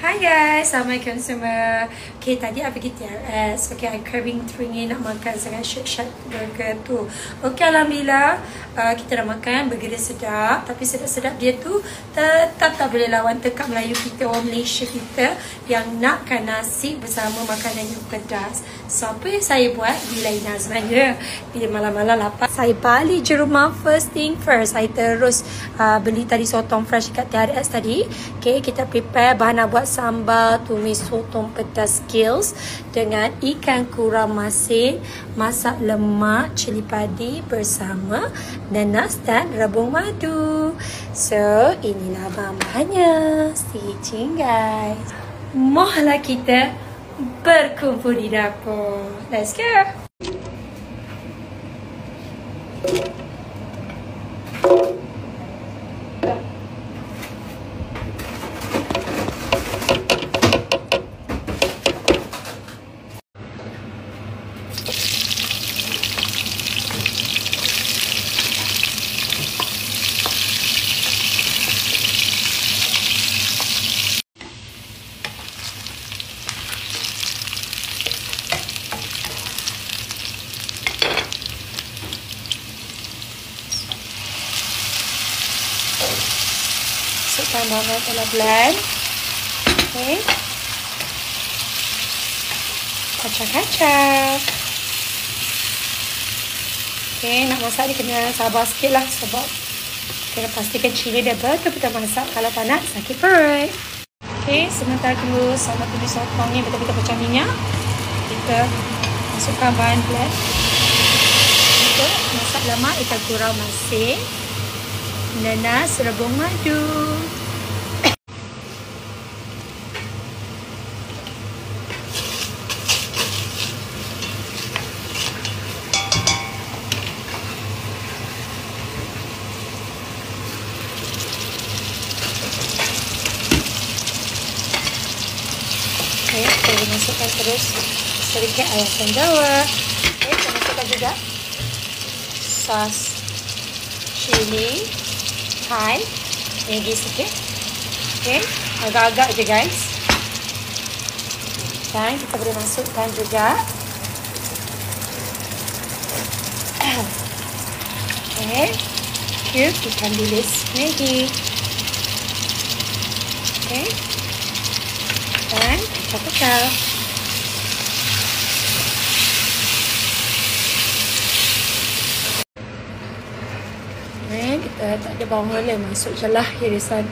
Hi guys, Assalamualaikum semua Okay, tadi I pergi TRS Okay, I craving teringin nak makan sangat shake-shake burger tu. Okay, Alhamdulillah. Uh, Kita dah makan, burger dia sedap. Tapi sedap-sedap dia tu Tetap tak boleh lawan tekak Melayu kita Orang Malaysia kita Yang nakkan nasi bersama makanan yang pedas. So, apa yang saya buat? Bila Ina sebenarnya Bila malam-malam lapar Saya balik je rumah First thing first Saya terus uh, beli tadi sotong fresh kat TRS tadi Okay, kita prepare bahan nak buat sambal tumis sotong pedas skills dengan ikan kura masin, masak lemak, cili padi bersama nanas dan rebung madu. So, inilah bahan-bahannya. Stay tuned guys. Mohlah kita berkumpul di dapur. Let's go. Thank you. Masukkan bahan dalam blend. Okey. Kacang-kacang. Okey, nak masak ni kena sabar sikit lah sebab kena pastikan cili dia betul-betul masak. Kalau tak nak, sakit perut. Okey, sementara tunggu sama tumis sotong ni betul-betul pecah minyak. Kita masukkan bahan blend. Untuk masak lemak ikan kurau masin nanas rebung madu. Masukkan terus sedikit ayam jawa. Okay, kita masukkan juga sos chili Thai Maggi sikit. Okay Agak-agak je guys. Dan kita boleh masukkan juga. Okay Cube ikan bilis. Maggi. Okay Dan kacang-kacang kita tak ada bawang merah masuk je lah irisan.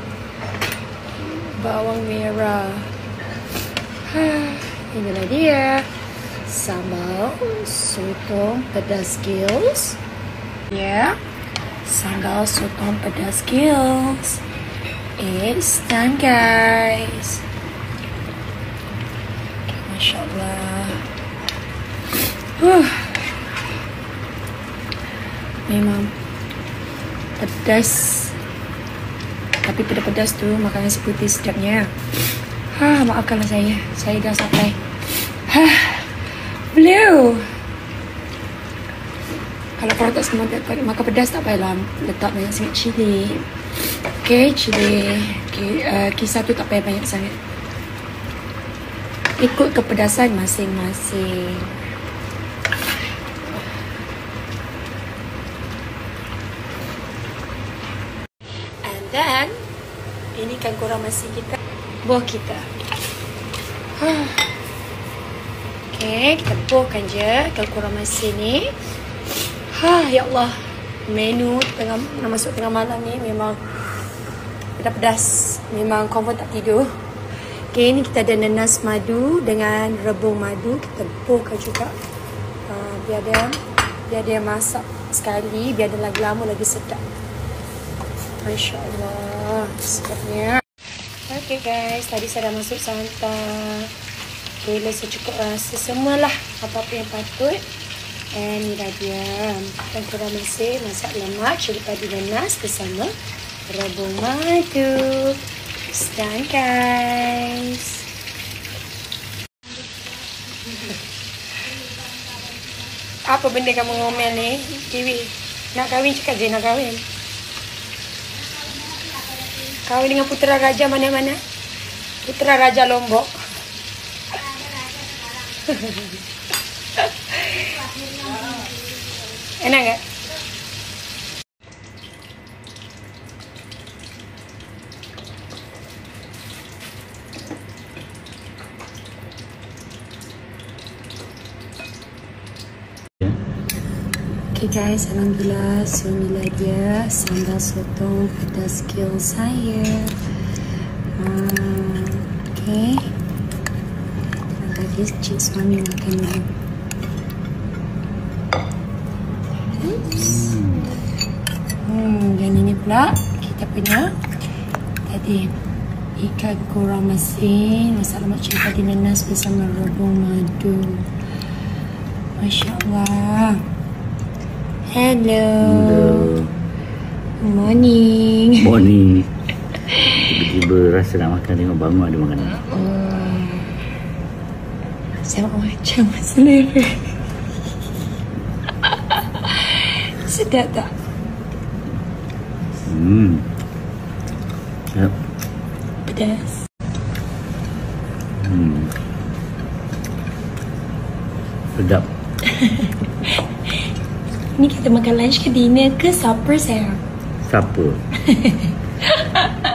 Bawang merah. Ha, inilah dia. Sambal sotong pedas gills. Ya. Yeah. sambal sotong pedas gills. It's done guys. Masya Allah huh. memang pedas. Tapi pedas-pedas tu makanan seperti sedapnya. Ha maafkanlah saya. Saya dah sampai. Ha blue kalau korang tak semua dapat makan pedas tak payahlah. Letak banyak sangat cili. Okay, cili. Okay, uh, kisar tu tak payah banyak sangat. Ikut kepedasan masing-masing Dan ini kan korang masih kita buah kita. Okay, kita buahkan je kan korang masih ni. Ha, ya Allah. Menu tengah nak masuk tengah malam ni memang pedas-pedas. Memang confirm tak tidur. Okay, ni kita ada nanas madu dengan rebung madu. Kita buahkan juga. Uh, biar dia biar dia masak sekali. Biar dia lagi lama lagi sedap. Masya Allah Sebabnya Okay guys Tadi saya dah masuk santan Okay Let's cukup rasa semualah Apa-apa yang patut. And ni dah dia Dan kurang masih Masak lemak Cili padi nanas Bersama Rebung madu. Stand guys. Apa benda kamu ngomel ni? Kiwi. Nak kahwin cakap je nak kahwin Kahwin dengan putera raja mana-mana? Putra Raja Lombok. Enak nggak? Okay guys, Alhamdulillah Suamilah dia sambal sotong pada skill saya. Uh, Okay. Bagi cik suami makan Oops. Hmm, dan ini pula kita punya. Tadi ikan kurang masin masak lemak cili padi nanas bersama rebung madu. Masya Allah Hello. Hello. Good morning. Morning. Tiba-tiba rasa nak makan tengok bangun ada makanan. Oh. Sama macam selera. Sedap tak? Hmm. Yep. Pedas. Hmm. Sedap. Ni kita makan lunch ke dinner ke supper sayang? Siapa?